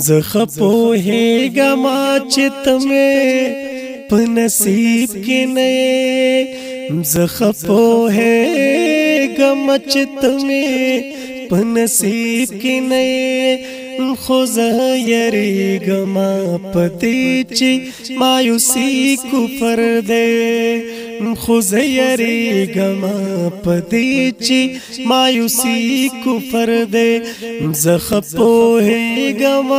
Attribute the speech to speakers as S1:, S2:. S1: ز خپو ہے چت میں پنسی کی نئے زخپ ہے میں تمہیں کی نئے خو زه یریږم پدې چې مایوسی کفر دې خو زه یریږم پدې چې مایوسی کفر دې زه خپو هیګم